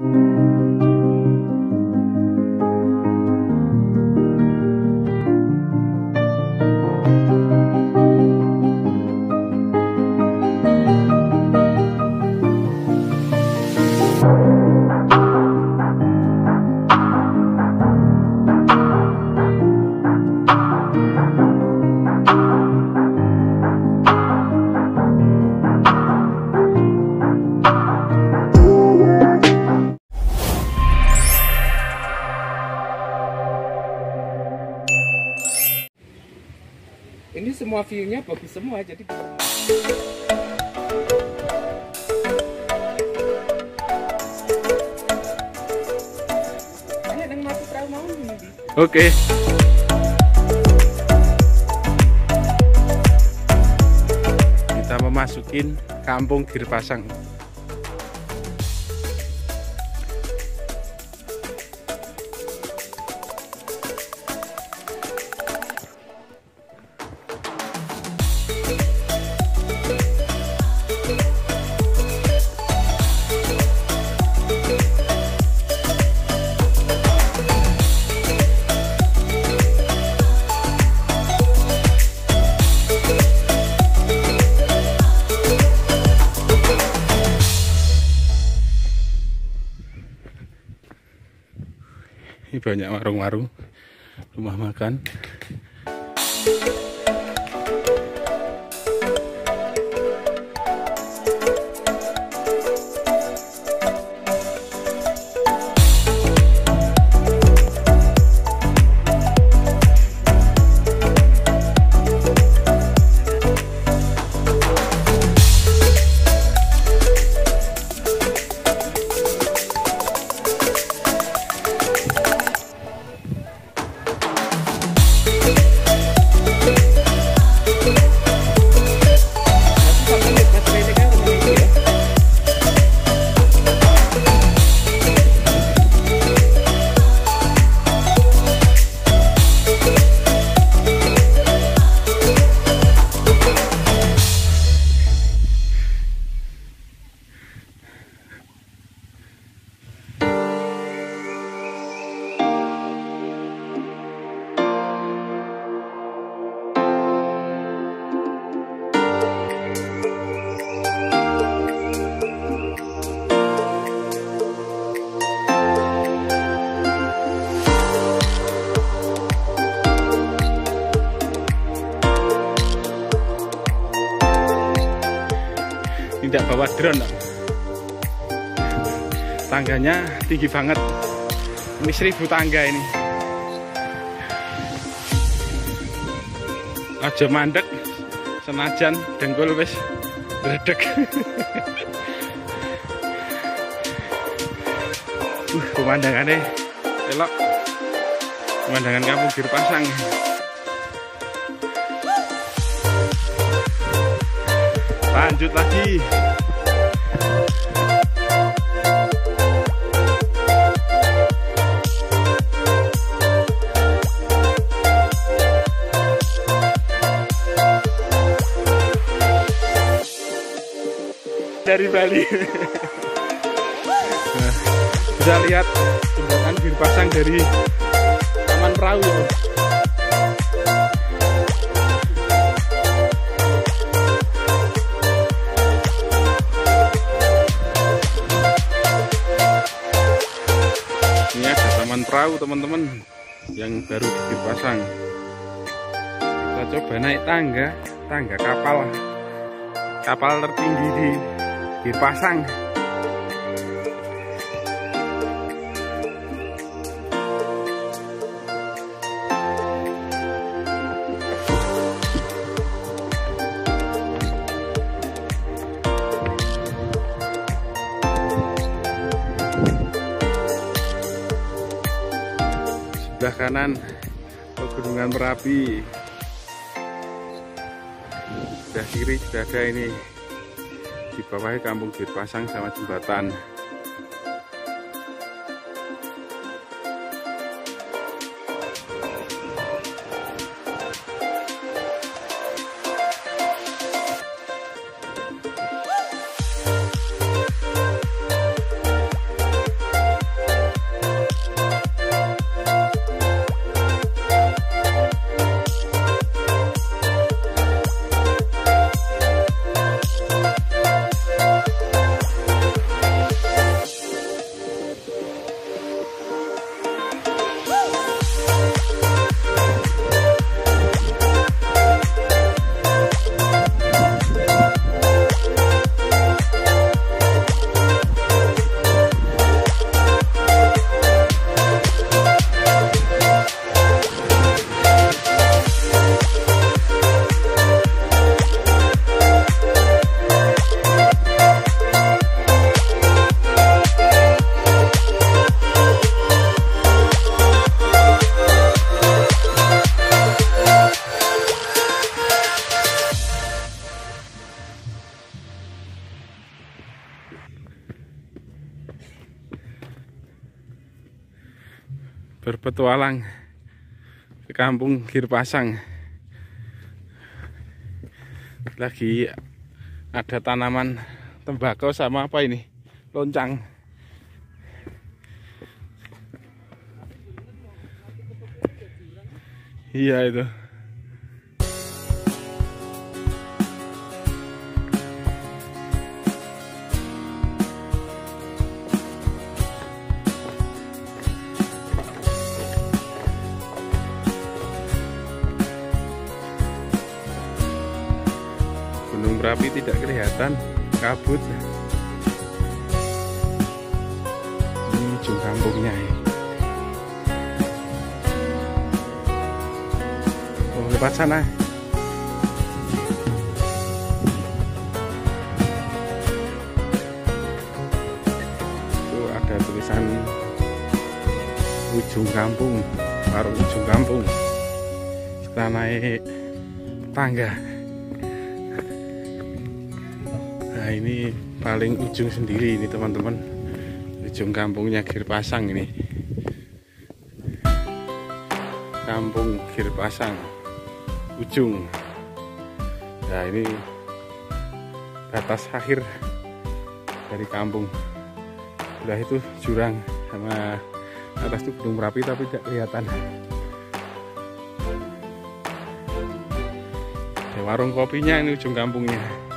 ini semua view-nya bagus semua jadi. Oke. Kita memasukin kampung Girpasang. Banyak warung-warung, rumah makan. Tidak bawa drone. Tangganya tinggi banget. Ini seribu tangga ini. Aja mandek senajan dengkul wis bledek. uh, pemandangannya elok. Pemandangan kampung Girpasang. Lanjut lagi. Dari Bali. Nah, bisa lihat jembatan Girpasang dari Taman Perahu. Perahu teman-teman yang baru dipasang. Kita coba naik tangga, tangga kapal, kapal tertinggi di dipasang. Sebelah kanan pegunungan Merapi. Sebelah kiri sudah ada ini. Di bawahnya kampung Girpasang sama jembatan berpetualang ke kampung Girpasang. Lagi ada tanaman tembakau sama apa ini? Loncang. Iya itu. Merapi tidak kelihatan, kabut. Ini ujung kampungnya ya. Oh, lewat sana. Itu ada tulisan ujung kampung, warung ujung kampung. Kita naik tangga. Nah ini paling ujung sendiri ini teman-teman. Ujung kampungnya Girpasang ini. Kampung Girpasang Ujung. Nah ini batas akhir dari kampung. Udah itu jurang sama atas itu Gunung Merapi tapi tidak kelihatan. Warung kopinya ini ujung kampungnya